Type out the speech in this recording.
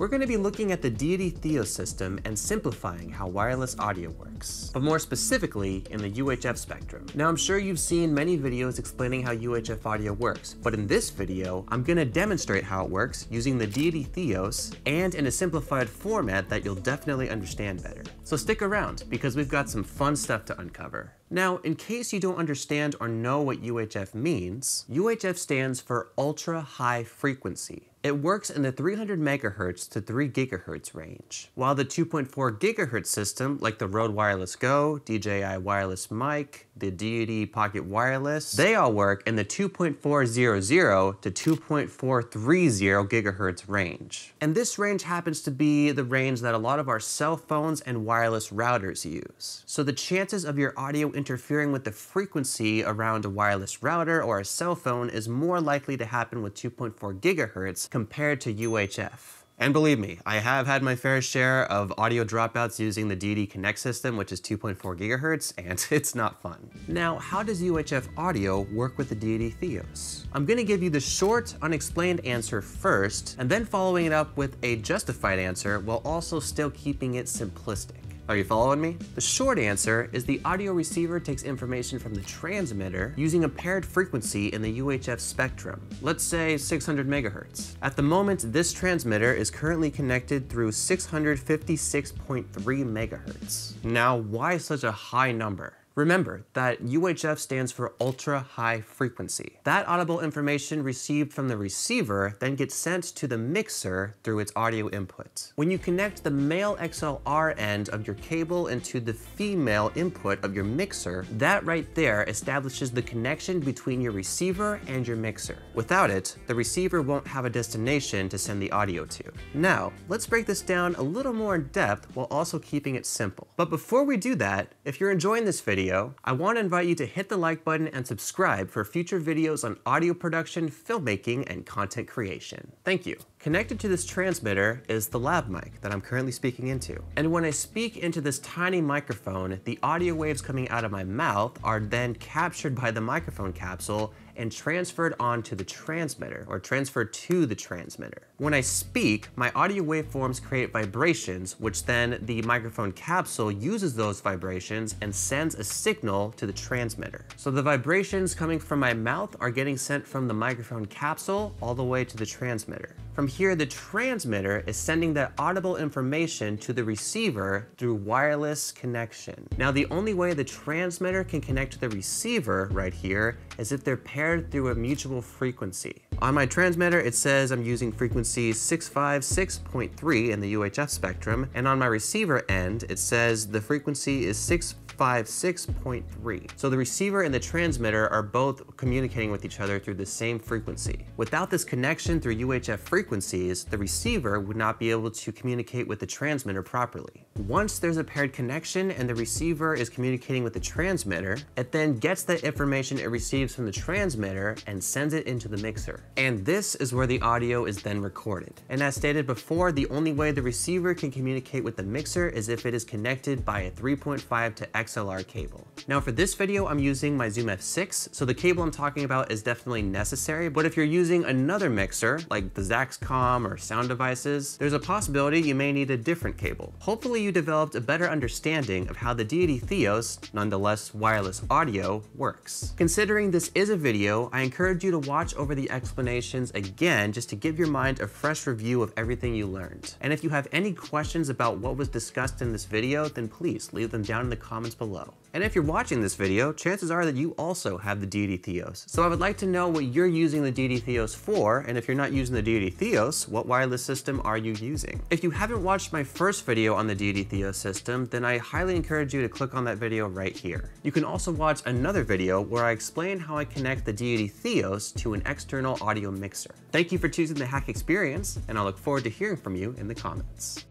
we're going to be looking at the Deity Theos system and simplifying how wireless audio works, but more specifically in the UHF spectrum. Now I'm sure you've seen many videos explaining how UHF audio works, but in this video, I'm going to demonstrate how it works using the Deity Theos and in a simplified format that you'll definitely understand better. So stick around because we've got some fun stuff to uncover. Now, in case you don't understand or know what UHF means, UHF stands for ultra high frequency. It works in the 300 MHz to 3 GHz range, while the 2.4 GHz system, like the Rode Wireless Go, DJI Wireless Mic, the Deity Pocket Wireless, they all work in the 2.400 to 2.430 GHz range. And this range happens to be the range that a lot of our cell phones and wireless routers use. So the chances of your audio interfering with the frequency around a wireless router or a cell phone is more likely to happen with 2.4 GHz compared to UHF. And believe me, I have had my fair share of audio dropouts using the Deity Connect system, which is 2.4 gigahertz, and it's not fun. Now, how does UHF audio work with the Deity Theos? I'm gonna give you the short, unexplained answer first, and then following it up with a justified answer while also still keeping it simplistic. Are you following me? The short answer is the audio receiver takes information from the transmitter using a paired frequency in the UHF spectrum, let's say 600 megahertz. At the moment, this transmitter is currently connected through 656.3 megahertz. Now, why such a high number? Remember that UHF stands for ultra high frequency. That audible information received from the receiver then gets sent to the mixer through its audio input. When you connect the male XLR end of your cable into the female input of your mixer, that right there establishes the connection between your receiver and your mixer. Without it, the receiver won't have a destination to send the audio to. Now, let's break this down a little more in depth while also keeping it simple. But before we do that, if you're enjoying this video, video, I want to invite you to hit the like button and subscribe for future videos on audio production, filmmaking, and content creation. Thank you. Connected to this transmitter is the lav mic that I'm currently speaking into. And when I speak into this tiny microphone, the audio waves coming out of my mouth are then captured by the microphone capsule and transferred onto the transmitter or transferred to the transmitter. When I speak, my audio waveforms create vibrations, which then the microphone capsule uses those vibrations and sends a signal to the transmitter. So the vibrations coming from my mouth are getting sent from the microphone capsule all the way to the transmitter. From here, the transmitter is sending that audible information to the receiver through wireless connection. Now, the only way the transmitter can connect to the receiver right here is if they're paired through a mutual frequency. On my transmitter, it says I'm using frequency 656.3 in the UHF spectrum, and on my receiver end, it says the frequency is 656.3. So the receiver and the transmitter are both communicating with each other through the same frequency. Without this connection through UHF frequencies, the receiver would not be able to communicate with the transmitter properly. Once there's a paired connection and the receiver is communicating with the transmitter, it then gets the information it receives from the transmitter and sends it into the mixer. And this is where the audio is then recorded. And as stated before, the only way the receiver can communicate with the mixer is if it is connected by a 3.5 to XLR cable. Now for this video, I'm using my Zoom F6, so the cable I'm talking about is definitely necessary, but if you're using another mixer, like the Zaxcom or sound devices, there's a possibility you may need a different cable. Hopefully you developed a better understanding of how the Deity Theos, nonetheless wireless audio, works. Considering this is a video, I encourage you to watch over the explanations again just to give your mind a fresh review of everything you learned. And if you have any questions about what was discussed in this video, then please leave them down in the comments below. And if you're watching this video, chances are that you also have the Deity Theos. So I would like to know what you're using the Deity Theos for, and if you're not using the Deity Theos, what wireless system are you using? If you haven't watched my first video on the Deity Theos system, then I highly encourage you to click on that video right here. You can also watch another video where I explain how I connect the Deity Theos to an external audio mixer. Thank you for choosing the Hack Experience, and I look forward to hearing from you in the comments.